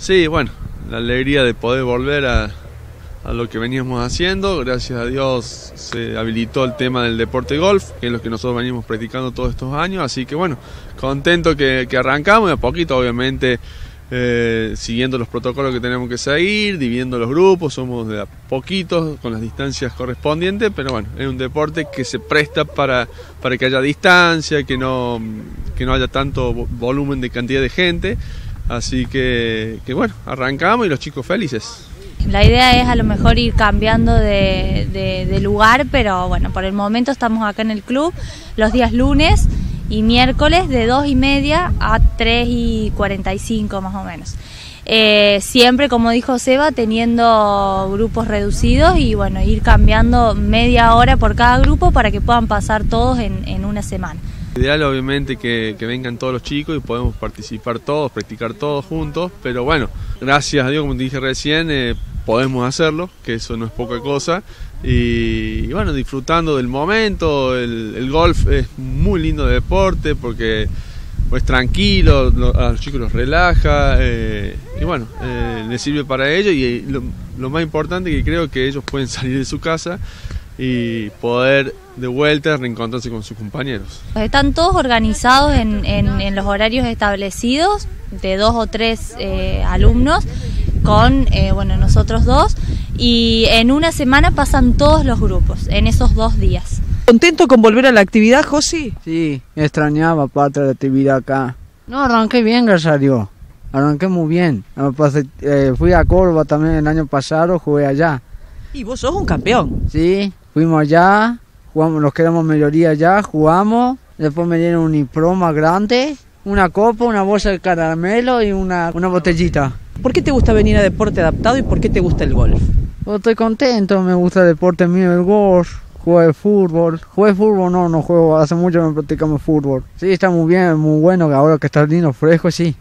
Sí, bueno, la alegría de poder volver a, lo que veníamos haciendo. Gracias a Dios se habilitó el tema del deporte golf, que es lo que nosotros venimos practicando todos estos años. Así que bueno, contento que, que arrancamos y a poquito obviamente eh, siguiendo los protocolos que tenemos que seguir, dividiendo los grupos, somos de a poquitos con las distancias correspondientes, pero bueno, es un deporte que se presta para, para que haya distancia, que no, que no haya tanto volumen de cantidad de gente. Así que, que bueno, arrancamos y los chicos felices. La idea es a lo mejor ir cambiando de, lugar, pero bueno, por el momento estamos acá en el club los días lunes y miércoles de 2 y media a 3 y 45 más o menos. Eh, siempre, como dijo Seba, teniendo grupos reducidos y bueno, ir cambiando media hora por cada grupo para que puedan pasar todos en, en una semana. Ideal obviamente que, vengan todos los chicos y podemos participar todos, practicar todos juntos, pero bueno, gracias a Dios, como te dije recién, eh, podemos hacerlo, que eso no es poca cosa. Y, y bueno, disfrutando del momento, el, golf es muy lindo deporte porque es tranquilo, lo, a los chicos los relaja eh, y bueno, eh, les sirve para ellos y lo, lo, más importante que creo que ellos pueden salir de su casa y poder de vuelta reencontrarse con sus compañeros. Están todos organizados en, en, en los horarios establecidos de dos o tres eh, alumnos con eh, bueno nosotros dos y en una semana pasan todos los grupos en esos dos días. ¿Contento con volver a la actividad, Josi? Sí, extrañaba parte de la actividad acá. No, arranqué bien, gracias a Dios. Arranqué muy bien. Eh, fui a Córdoba también el año pasado, jugué allá. ¿Y vos sos un campeón? Sí, fuimos allá, jugamos, nos quedamos mayoría allá, jugamos. Después me dieron un diploma grande, una copa, una bolsa de caramelo y una, una botellita. ¿Por qué te gusta venir a deporte adaptado y por qué te gusta el golf? Pues estoy contento, me gusta el deporte mío, el golf. Jugué fútbol. Jugué fútbol, no, no juego. Hace mucho no practicamos fútbol. Sí, está muy bien, muy bueno. Ahora que está lindo, fresco, sí.